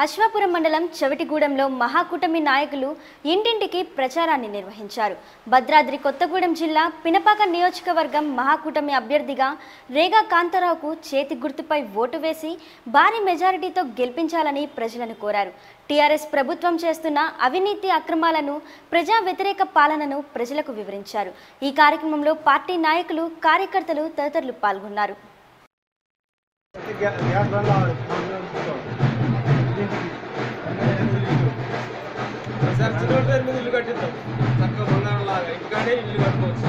అశ్వాపురం మండలం చవిటిగూడెంలో మహాకూటమి నాయకులు ఇంటింటికి ప్రచారాన్ని నిర్వహించారు. భద్రాద్రి కొత్తగూడెం జిల్లా పినపాక నియోజకవర్గం మహాకూటమి అభ్యర్థిగా రేగా కాంతారావుకు చేతి గుర్తుపై ఓటు వేసి భారీ మెజారిటీతో గెలిపించాలని ప్రజలను కోరారు. టీఆర్ఎస్ ప్రభుత్వం చేస్తున్న అవినీతి అక్రమాలను ప్రజా వ్యతిరేక పాలనను ప్రజలకు వివరించారు. ఈ కార్యక్రమంలో పార్టీ నాయకులు కార్యకర్తలు తదితరులు పాల్గొన్నారు. సార్ చిన్న ఇల్లు కట్టిద్దాం చక్కగా బంగారం లాగా. ఇంటికాడే ఇల్లు కట్టుకోవచ్చు.